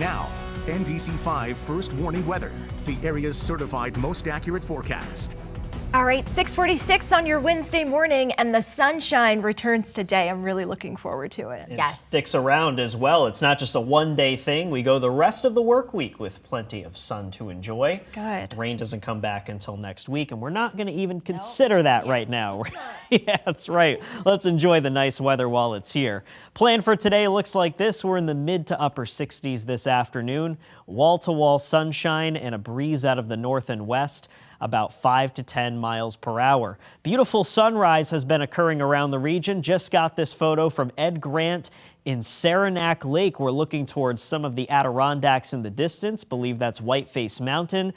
Now, NBC5 First Warning Weather, the area's certified most accurate forecast. All right, 646 on your Wednesday morning, and the sunshine returns today. I'm really looking forward to it. It yes. sticks around as well. It's not just a one day thing. We go the rest of the work week with plenty of sun to enjoy. Good. Rain doesn't come back until next week, and we're not going to even consider that right now. yeah, that's right. Let's enjoy the nice weather while it's here. Plan for today looks like this. We're in the mid to upper 60s this afternoon. Wall to wall sunshine and a breeze out of the north and west about 5 to 10 miles per hour. Beautiful sunrise has been occurring around the region. Just got this photo from Ed Grant in Saranac Lake. We're looking towards some of the Adirondacks in the distance. Believe that's Whiteface Mountain.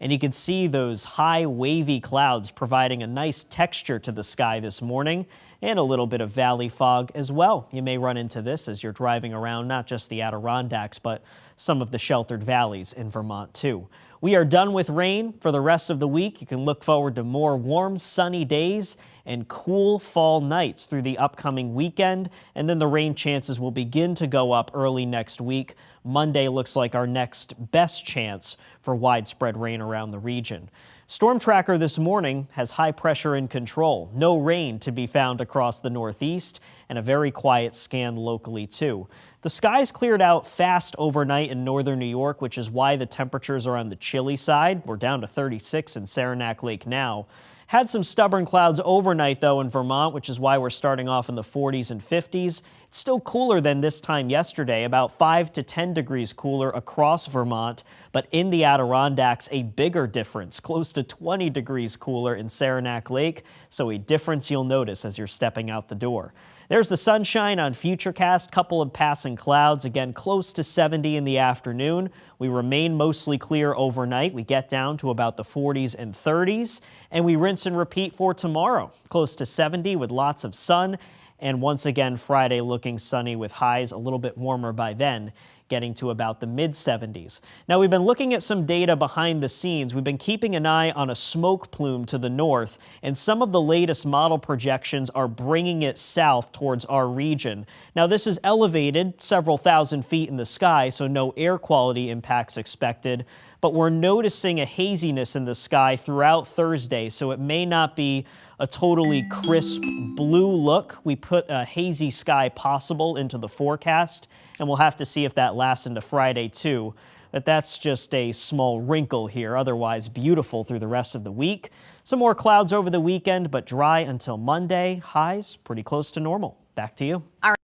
And you can see those high wavy clouds providing a nice texture to the sky this morning and a little bit of valley fog as well. You may run into this as you're driving around not just the Adirondacks, but some of the sheltered valleys in Vermont too. We are done with rain for the rest of the week. You can look forward to more warm, sunny days and cool fall nights through the upcoming weekend. And then the rain chances will begin to go up early next week. Monday looks like our next best chance for widespread rain around the region. Storm Tracker this morning has high pressure in control. No rain to be found across the northeast and a very quiet scan locally too. The skies cleared out fast overnight in northern New York, which is why the temperatures are on the chilly side. We're down to 36 in Saranac Lake now. Had some stubborn clouds overnight, though, in Vermont, which is why we're starting off in the 40s and 50s. It's still cooler than this time yesterday, about 5 to 10 degrees cooler across Vermont, but in the Adirondacks, a bigger difference, close to 20 degrees cooler in Saranac Lake, so a difference you'll notice as you're stepping out the door. There's the sunshine on Futurecast, couple of passing clouds, again close to 70 in the afternoon. We remain mostly clear overnight. We get down to about the 40s and 30s, and we rinse and repeat for tomorrow, close to 70 with lots of sun and once again, Friday looking sunny with highs a little bit warmer by then, getting to about the mid 70s. Now, we've been looking at some data behind the scenes. We've been keeping an eye on a smoke plume to the north, and some of the latest model projections are bringing it south towards our region. Now, this is elevated several thousand feet in the sky, so no air quality impacts expected, but we're noticing a haziness in the sky throughout Thursday, so it may not be a totally crisp blue look. We put a hazy sky possible into the forecast, and we'll have to see if that lasts into Friday too. But that's just a small wrinkle here. Otherwise, beautiful through the rest of the week. Some more clouds over the weekend, but dry until Monday. Highs pretty close to normal. Back to you. All right.